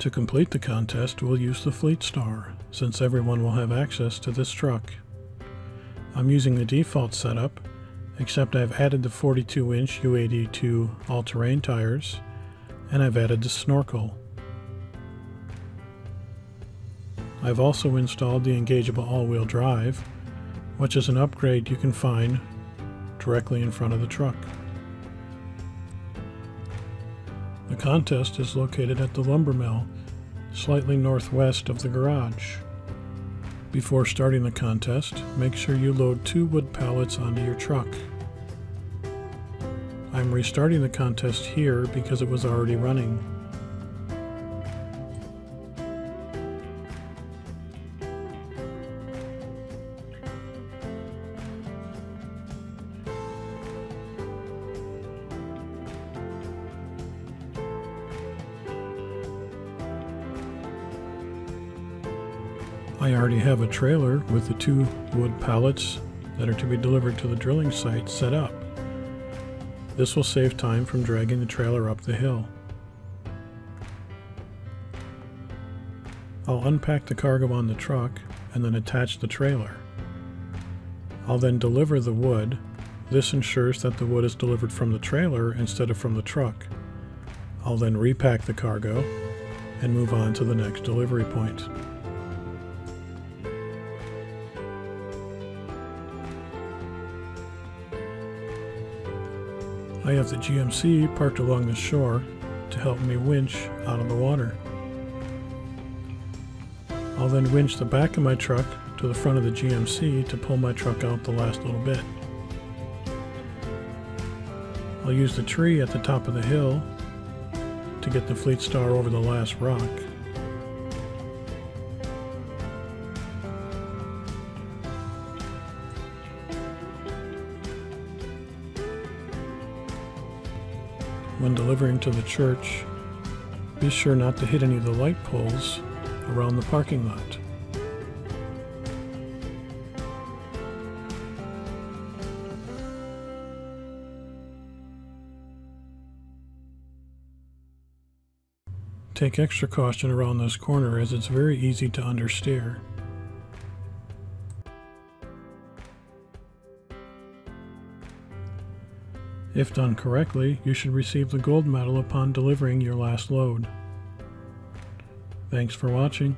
To complete the contest, we'll use the Fleetstar, since everyone will have access to this truck. I'm using the default setup, except I've added the 42 inch U82 all terrain tires, and I've added the snorkel. I've also installed the engageable all wheel drive, which is an upgrade you can find directly in front of the truck. The contest is located at the lumber mill, slightly northwest of the garage. Before starting the contest, make sure you load two wood pallets onto your truck. I'm restarting the contest here because it was already running. I already have a trailer with the two wood pallets that are to be delivered to the drilling site set up. This will save time from dragging the trailer up the hill. I'll unpack the cargo on the truck and then attach the trailer. I'll then deliver the wood. This ensures that the wood is delivered from the trailer instead of from the truck. I'll then repack the cargo and move on to the next delivery point. I have the GMC parked along the shore to help me winch out of the water. I'll then winch the back of my truck to the front of the GMC to pull my truck out the last little bit. I'll use the tree at the top of the hill to get the Fleetstar over the last rock. When delivering to the church, be sure not to hit any of the light poles around the parking lot. Take extra caution around this corner as it's very easy to understeer. If done correctly, you should receive the gold medal upon delivering your last load. Thanks for watching.